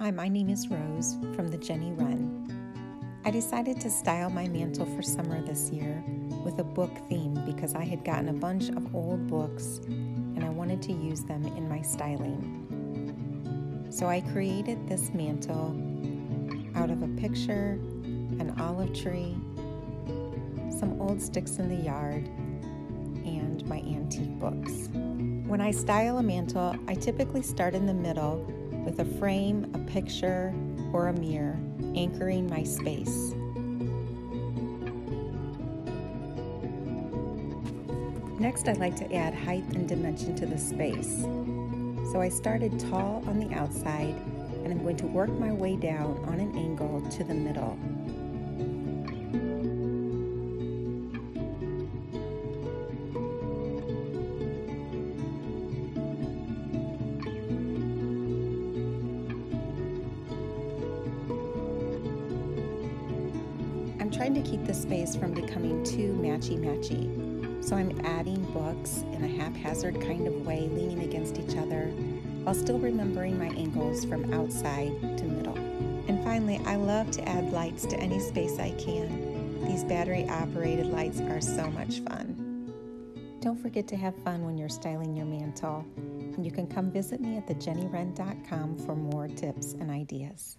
Hi, my name is Rose from the Jenny Wren. I decided to style my mantel for summer this year with a book theme because I had gotten a bunch of old books and I wanted to use them in my styling. So I created this mantel out of a picture, an olive tree, some old sticks in the yard, and my antique books. When I style a mantel, I typically start in the middle with a frame, a picture, or a mirror anchoring my space. Next, I'd like to add height and dimension to the space. So I started tall on the outside and I'm going to work my way down on an angle to the middle. I'm trying to keep the space from becoming too matchy-matchy. So I'm adding books in a haphazard kind of way, leaning against each other, while still remembering my angles from outside to middle. And finally, I love to add lights to any space I can. These battery operated lights are so much fun. Don't forget to have fun when you're styling your mantel. And you can come visit me at thejennywren.com for more tips and ideas.